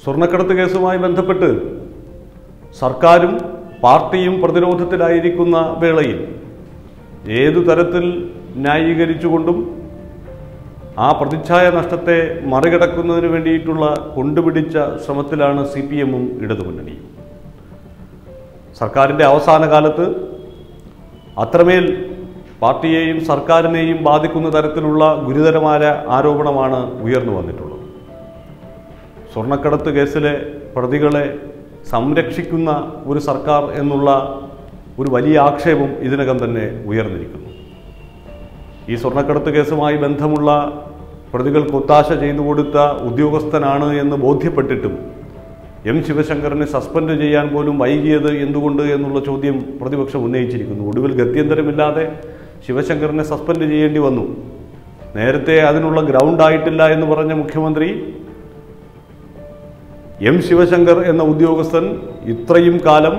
സ്വർണക്കടത്ത് കേസുമായി ബന്ധപ്പെട്ട് സർക്കാരും പാർട്ടിയും പ്രതിരോധത്തിലായിരിക്കുന്ന വേളയിൽ ഏതു തരത്തിൽ ന്യായീകരിച്ചുകൊണ്ടും ആ പ്രതിച്ഛായ നഷ്ടത്തെ മറികടക്കുന്നതിന് വേണ്ടിയിട്ടുള്ള കൊണ്ടുപിടിച്ച ശ്രമത്തിലാണ് സി പി എമ്മും ഇടതുമുന്നണിയും. സർക്കാരിന്റെ അവസാന കാലത്ത് അത്രമേൽ പാർട്ടിയെയും സർക്കാരിനെയും ബാധിക്കുന്ന തരത്തിലുള്ള ഗുരുതരമായ ആരോപണമാണ് ഉയർന്നു വന്നിട്ടുള്ളത്. സ്വർണക്കടത്ത് കേസിലെ പ്രതികളെ സംരക്ഷിക്കുന്ന ഒരു സർക്കാർ എന്നുള്ള ഒരു വലിയ ആക്ഷേപം ഇതിനകം തന്നെ ഉയർന്നിരിക്കുന്നു. ഈ സ്വർണക്കടത്ത് കേസുമായി ബന്ധമുള്ള പ്രതികൾക്ക് ഒത്താശ ചെയ്തു കൊടുത്ത ഉദ്യോഗസ്ഥനാണ് എന്ന് ബോധ്യപ്പെട്ടിട്ടും എം ശിവശങ്കറിനെ സസ്പെൻഡ് ചെയ്യാൻ പോലും വൈകിയത് എന്തുകൊണ്ട് എന്നുള്ള ചോദ്യം പ്രതിപക്ഷം ഉന്നയിച്ചിരിക്കുന്നു. ഒടുവിൽ ഗത്യന്തരമില്ലാതെ ശിവശങ്കറിനെ സസ്പെൻഡ് ചെയ്യേണ്ടി വന്നു. നേരത്തെ അതിനുള്ള ഗ്രൗണ്ട് ആയിട്ടില്ല എന്ന് പറഞ്ഞ മുഖ്യമന്ത്രി എം ശിവശങ്കർ എന്ന ഉദ്യോഗസ്ഥൻ ഇത്രയും കാലം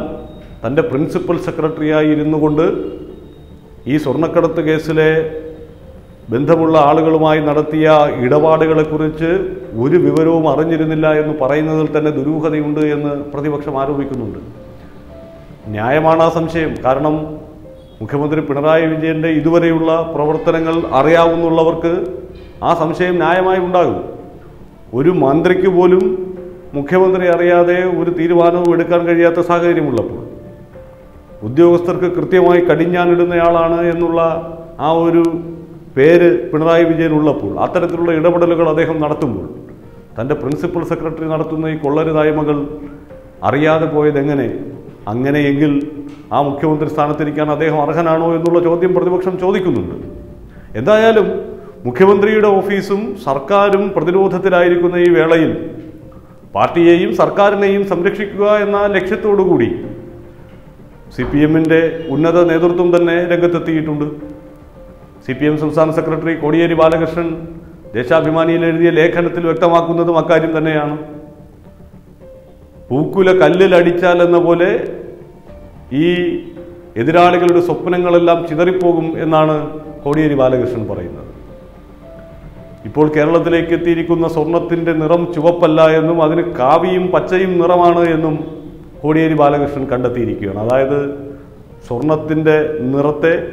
തന്റെ പ്രിൻസിപ്പൽ സെക്രട്ടറിയായി ഇരുന്നു കൊണ്ട് ഈ സ്വർണക്കടത്ത് കേസിലെ ബന്ധമുള്ള ആളുകളുമായി നടത്തിയ ഇടപാടുകളെക്കുറിച്ച് ഒരു വിവരവും അറിഞ്ഞിരുന്നില്ല എന്ന് പറയുന്നതിൽ തന്നെ ദുരൂഹതയുണ്ട് എന്ന് പ്രതിപക്ഷം ആരോപിക്കുന്നുണ്ട്. ന്യായമാണ് ആ സംശയം. കാരണം മുഖ്യമന്ത്രി പിണറായി വിജയന്റെ ഇതുവരെയുള്ള പ്രവർത്തനങ്ങൾ അറിയാവുന്നുള്ളവർക്ക് ആ സംശയം ന്യായമായി ഉണ്ടാകും. ഒരു മന്ത്രിക്ക് പോലും മുഖ്യമന്ത്രി അറിയാതെ ഒരു തീരുമാനവും എടുക്കാൻ കഴിയാത്ത സാഹചര്യമുള്ളപ്പോൾ ഉദ്യോഗസ്ഥർക്ക് കൃത്യമായി കടിഞ്ഞാനിടുന്നയാളാണ് എന്നുള്ള ആ ഒരു പേര് പിണറായി വിജയൻ ഉള്ളപ്പോൾ അത്തരത്തിലുള്ള ഇടപെടലുകൾ അദ്ദേഹം നടത്തുമ്പോൾ തന്റെ പ്രിൻസിപ്പൽ സെക്രട്ടറി നടത്തുന്ന ഈ കൊള്ളരുതായ്മകൾ അറിയാതെ പോയതെങ്ങനെ? അങ്ങനെയെങ്കിൽ ആ മുഖ്യമന്ത്രി സ്ഥാനത്തിരിക്കാൻ അദ്ദേഹം അർഹനാണോ എന്നുള്ള ചോദ്യം പ്രതിപക്ഷം ചോദിക്കുന്നുണ്ട്. എന്തായാലും മുഖ്യമന്ത്രിയുടെ ഓഫീസും സർക്കാരും പ്രതിരോധത്തിലായിരിക്കുന്ന ഈ വേളയിൽ പാർട്ടിയെയും സർക്കാരിനെയും സംരക്ഷിക്കുക എന്ന ലക്ഷ്യത്തോടു കൂടി സി പി എമ്മിന്റെ ഉന്നത നേതൃത്വം തന്നെ രംഗത്തെത്തിയിട്ടുണ്ട്. സി പി എം സംസ്ഥാന സെക്രട്ടറി കോടിയേരി ബാലകൃഷ്ണൻ ദേശാഭിമാനിയിൽ എഴുതിയ ലേഖനത്തിൽ വ്യക്തമാക്കുന്നതും അക്കാര്യം തന്നെയാണ്. പൂക്കുല കല്ലിൽ അടിച്ചാൽ എന്ന പോലെ ഈ എതിരാളികളുടെ സ്വപ്നങ്ങളെല്ലാം ചിതറിപ്പോകും എന്നാണ് കോടിയേരി ബാലകൃഷ്ണൻ പറയുന്നത്. ഇപ്പോൾ കേരളത്തിലേക്ക് എത്തിയിരിക്കുന്ന സ്വർണത്തിന്റെ നിറം ചുവപ്പല്ല എന്നും അതിന് കാവിയും പച്ചയും നിറമാണ് എന്നും കോടിയേരി ബാലകൃഷ്ണൻ കണ്ടെത്തിയിരിക്കുകയാണ്. അതായത് സ്വർണത്തിന്റെ നിറത്തെ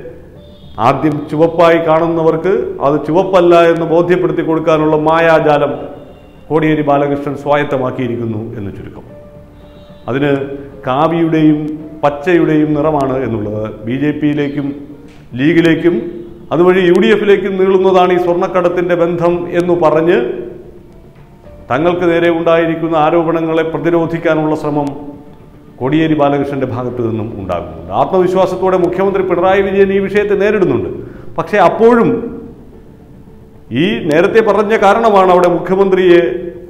ആദ്യം ചുവപ്പായി കാണുന്നവർക്ക് അത് ചുവപ്പല്ല എന്ന് ബോധ്യപ്പെടുത്തി കൊടുക്കാനുള്ള മായാജാലം കോടിയേരി ബാലകൃഷ്ണൻ സ്വായത്തമാക്കിയിരിക്കുന്നു എന്ന് ചുരുക്കം. അതിന് കാവിയുടെയും പച്ചയുടെയും നിറമാണ് എന്നുള്ളത്. ബി ജെ പിയിലേക്കും ലീഗിലേക്കും അതുവഴി യു ഡി എഫിലേക്ക് നീളുന്നതാണ് ഈ സ്വർണക്കടത്തിന്റെ ബന്ധം എന്ന് പറഞ്ഞ് തങ്ങൾക്ക് നേരെ ഉണ്ടായിരിക്കുന്ന ആരോപണങ്ങളെ പ്രതിരോധിക്കാനുള്ള ശ്രമം കോടിയേരി ബാലകൃഷ്ണന്റെ ഭാഗത്തു നിന്നും ഉണ്ടാകുന്നുണ്ട്. ആത്മവിശ്വാസത്തോടെ മുഖ്യമന്ത്രി പിണറായി വിജയൻ ഈ വിഷയത്തെ നേരിടുന്നുണ്ട്. പക്ഷേ അപ്പോഴും ഈ നേരത്തെ പറഞ്ഞ കാരണമാണ് അവിടെ മുഖ്യമന്ത്രിയെ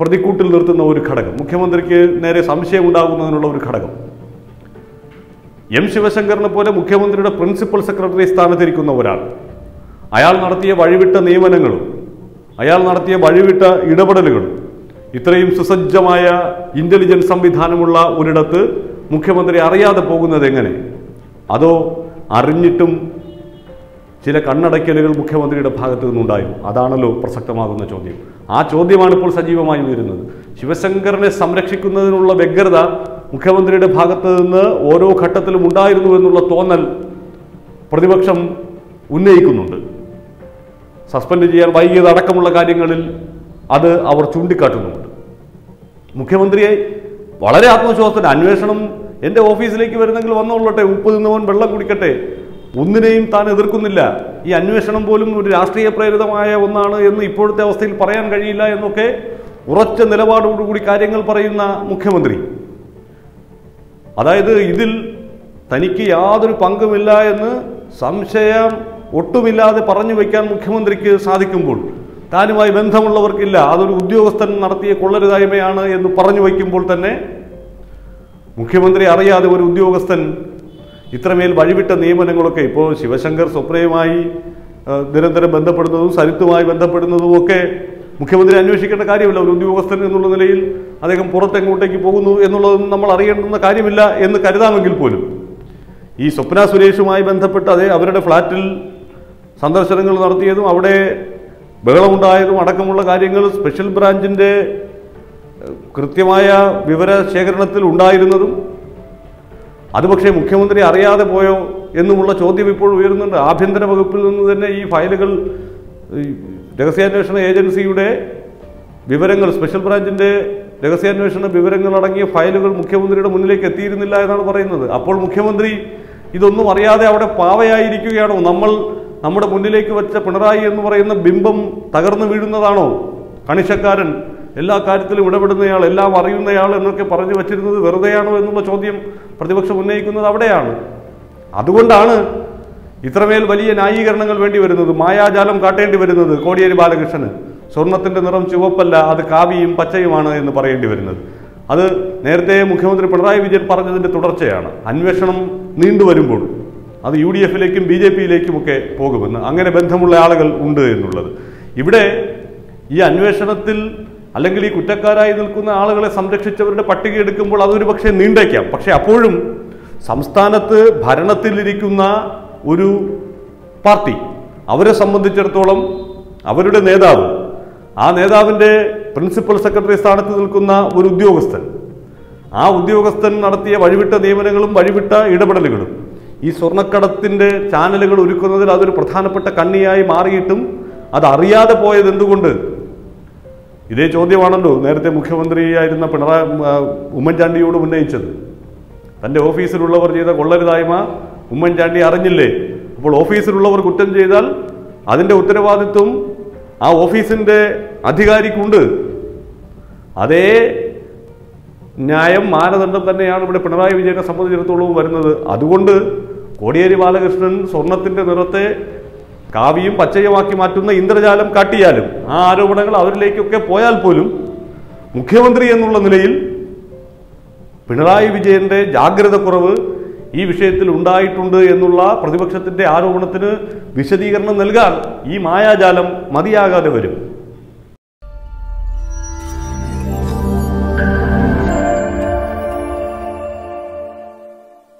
പ്രതിക്കൂട്ടിൽ നിർത്തുന്ന ഒരു ഘടകം. മുഖ്യമന്ത്രിക്ക് നേരെ സംശയം ഉണ്ടാകുന്നതിനുള്ള ഒരു ഘടകം. എം ശിവശങ്കറിനെ പോലെ മുഖ്യമന്ത്രിയുടെ പ്രിൻസിപ്പൽ സെക്രട്ടറി സ്ഥാനത്തിരിക്കുന്ന ഒരാൾ. അയാൾ നടത്തിയ വഴിവിട്ട നിയമനങ്ങളും അയാൾ നടത്തിയ വഴിവിട്ട ഇടപെടലുകളും ഇത്രയും സുസജ്ജമായ ഇന്റലിജൻസ് സംവിധാനമുള്ള ഒരിടത്ത് മുഖ്യമന്ത്രി അറിയാതെ പോകുന്നത് എങ്ങനെ? അതോ അറിഞ്ഞിട്ടും ചില കണ്ണടയ്ക്കലുകൾ മുഖ്യമന്ത്രിയുടെ ഭാഗത്തു നിന്നുണ്ടായി? അതാണല്ലോ പ്രസക്തമാകുന്ന ചോദ്യം. ആ ചോദ്യമാണ് ഇപ്പോൾ സജീവമായി ഉയരുന്നത്. ശിവശങ്കറിനെ സംരക്ഷിക്കുന്നതിനുള്ള വ്യഗ്രത മുഖ്യമന്ത്രിയുടെ ഭാഗത്ത് നിന്ന് ഓരോ ഘട്ടത്തിലും ഉണ്ടായിരുന്നു എന്നുള്ള തോന്നൽ പ്രതിപക്ഷം ഉന്നയിക്കുന്നുണ്ട്. സസ്പെൻഡ് ചെയ്യാൻ വൈകിയത് അടക്കമുള്ള കാര്യങ്ങളിൽ അത് അവർ ചൂണ്ടിക്കാട്ടുന്നുമുണ്ട്. മുഖ്യമന്ത്രിയെ വളരെ ആത്മവിശ്വാസത്തിന് അന്വേഷണം എന്റെ ഓഫീസിലേക്ക് വരുന്നെങ്കിൽ വന്നോളട്ടെ ഉപ്പ് തിന്നവൻ വെള്ളം കുടിക്കട്ടെ. ഒന്നിനെയും താൻ എതിർക്കുന്നില്ല. ഈ അന്വേഷണം പോലും ഒരു രാഷ്ട്രീയ പ്രേരിതമായ ഒന്നാണ് എന്ന് ഇപ്പോഴത്തെ അവസ്ഥയിൽ പറയാൻ കഴിയില്ല എന്നൊക്കെ ഉറച്ച നിലപാടോടുകൂടി കാര്യങ്ങൾ പറയുന്ന മുഖ്യമന്ത്രി. അതായത് ഇതിൽ തനിക്ക് യാതൊരു പങ്കുമില്ല എന്ന് സംശയം ഒട്ടുമില്ലാതെ പറഞ്ഞു വയ്ക്കാൻ മുഖ്യമന്ത്രിക്ക് സാധിക്കുമ്പോൾ താനുമായി ബന്ധമുള്ളവർക്കില്ല അതൊരു ഉദ്യോഗസ്ഥൻ നടത്തിയ കൊള്ളരുതായ്മയാണ് എന്ന് പറഞ്ഞു വയ്ക്കുമ്പോൾ തന്നെ മുഖ്യമന്ത്രി അറിയാതെ ഒരു ഉദ്യോഗസ്ഥൻ ഇത്രമേൽ വഴിവിട്ട നിയമനങ്ങളൊക്കെ ഇപ്പോൾ ശിവശങ്കർ സ്വപ്നയുമായി നിരന്തരം ബന്ധപ്പെടുന്നതും സരിത്തുമായി ബന്ധപ്പെടുന്നതും ഒക്കെ മുഖ്യമന്ത്രി അന്വേഷിക്കേണ്ട കാര്യമില്ല. ഒരു ഉദ്യോഗസ്ഥൻ എന്നുള്ള നിലയിൽ അദ്ദേഹം പുറത്തെങ്ങോട്ടേക്ക് പോകുന്നു എന്നുള്ളതൊന്നും നമ്മൾ അറിയേണ്ടുന്ന കാര്യമില്ല എന്ന് കരുതാമെങ്കിൽ പോലും ഈ സ്വപ്ന സുരേഷുമായി ബന്ധപ്പെട്ട് അതേ അവരുടെ ഫ്ലാറ്റിൽ സന്ദർശനങ്ങൾ നടത്തിയതും അവിടെ ബഹളമുണ്ടായതും അടക്കമുള്ള കാര്യങ്ങൾ സ്പെഷ്യൽ ബ്രാഞ്ചിന്റെ കൃത്യമായ വിവരശേഖരണത്തിൽ ഉണ്ടായിരുന്നതും അത് പക്ഷേ മുഖ്യമന്ത്രി അറിയാതെ പോയോ എന്നുമുള്ള ചോദ്യം ഇപ്പോൾ ഉയരുന്നുണ്ട്. ആഭ്യന്തര വകുപ്പിൽ നിന്ന് തന്നെ ഈ ഫയലുകൾ രഹസ്യാന്വേഷണ ഏജൻസിയുടെ വിവരങ്ങൾ സ്പെഷ്യൽ ബ്രാഞ്ചിന്റെ രഹസ്യാന്വേഷണ വിവരങ്ങൾ അടങ്ങിയ ഫയലുകൾ മുഖ്യമന്ത്രിയുടെ മുന്നിലേക്ക് എത്തിയിരുന്നില്ല എന്നാണ് പറയുന്നത്. അപ്പോൾ മുഖ്യമന്ത്രി ഇതൊന്നും അറിയാതെ അവിടെ പാവയായിരിക്കുകയാണോ? നമ്മൾ നമ്മുടെ മുന്നിലേക്ക് വെച്ച പിണറായി എന്ന് പറയുന്ന ബിംബം തകർന്നു വീഴുന്നതാണോ? കണിശക്കാരൻ എല്ലാ കാര്യത്തിലും ഇടപെടുന്നയാൾ എല്ലാം അറിയുന്നയാൾ എന്നൊക്കെ പറഞ്ഞു വച്ചിരുന്നത് വെറുതെയാണോ എന്നുള്ള ചോദ്യം പ്രതിപക്ഷം ഉന്നയിക്കുന്നത് അവിടെയാണ്. അതുകൊണ്ടാണ് ഇത്രമേൽ വലിയ ന്യായീകരണങ്ങൾ വേണ്ടി വരുന്നത് മായാജാലം കാട്ടേണ്ടി വരുന്നത് കോടിയേരി ബാലകൃഷ്ണന്. സ്വർണത്തിന്റെ നിറം ചുവപ്പല്ല അത് കാവിയും പച്ചയുമാണ് എന്ന് പറയേണ്ടി വരുന്നത്. അത് നേരത്തെ മുഖ്യമന്ത്രി പിണറായി വിജയൻ പറഞ്ഞതിന്റെ തുടർച്ചയാണ്. അന്വേഷണം നീണ്ടുവരുമ്പോൾ അത് യു ഡി എഫിലേക്കും ബി ജെ പിയിലേക്കുമൊക്കെ പോകുമെന്ന് അങ്ങനെ ബന്ധമുള്ള ആളുകൾ ഉണ്ട് എന്നുള്ളത്. ഇവിടെ ഈ അന്വേഷണത്തിൽ അല്ലെങ്കിൽ ഈ കുറ്റക്കാരായി നിൽക്കുന്ന ആളുകളെ സംരക്ഷിച്ചവരുടെ പട്ടിക എടുക്കുമ്പോൾ അതൊരു പക്ഷേ നീണ്ടേക്കാം. പക്ഷെ അപ്പോഴും സംസ്ഥാനത്ത് ഭരണത്തിലിരിക്കുന്ന ഒരു പാർട്ടി അവരെ സംബന്ധിച്ചിടത്തോളം അവരുടെ നേതാവ് ആ നേതാവിന്റെ പ്രിൻസിപ്പൽ സെക്രട്ടറി സ്ഥാനത്ത് നിൽക്കുന്ന ഒരു ഉദ്യോഗസ്ഥൻ ആ ഉദ്യോഗസ്ഥൻ നടത്തിയ വഴിവിട്ട നിയമനങ്ങളും വഴിവിട്ട ഇടപെടലുകളും ഈ സ്വർണക്കടത്തിന്റെ ചാനലുകൾ ഒരുക്കുന്നതിൽ അതൊരു പ്രധാനപ്പെട്ട കണ്ണിയായി മാറിയിട്ടും അത് അറിയാതെ പോയത് എന്തുകൊണ്ട്? ഇതേ ചോദ്യമാണല്ലോ നേരത്തെ മുഖ്യമന്ത്രിയായിരുന്ന പിണറായി ഉമ്മൻചാണ്ടിയോട് ഉന്നയിച്ചത്. തന്റെ ഓഫീസിലുള്ളവർ ചെയ്ത കൊള്ളരുതായ്മ ഉമ്മൻചാണ്ടി അറിഞ്ഞില്ലേ? അപ്പോൾ ഓഫീസിലുള്ളവർ കുറ്റം ചെയ്താൽ അതിന്റെ ഉത്തരവാദിത്വം ആ ഓഫീസിന്റെ അധികാരിക്കുണ്ട്. അതേ ന്യായം മാനദണ്ഡം തന്നെയാണ് ഇവിടെ പിണറായി വിജയനെ സംബന്ധിച്ചിടത്തോളം വരുന്നത്. അതുകൊണ്ട് കോടിയേരി ബാലകൃഷ്ണൻ സ്വർണത്തിന്റെ നിറത്തെ കാവിയും പച്ചയുമാക്കി മാറ്റുന്ന ഇന്ദ്രജാലം കാട്ടിയാലും ആ ആരോപണങ്ങൾ അവരിലേക്കൊക്കെ പോയാൽ പോലും മുഖ്യമന്ത്രി എന്നുള്ള നിലയിൽ പിണറായി വിജയന്റെ ജാഗ്രത കുറവ് ഈ വിഷയത്തിൽ ഉണ്ടായിട്ടുണ്ട് എന്നുള്ള പ്രതിപക്ഷത്തിന്റെ ആരോപണത്തിന് വിശദീകരണം നൽകാൻ ഈ മായാജാലം മതിയാകാതെ വരും.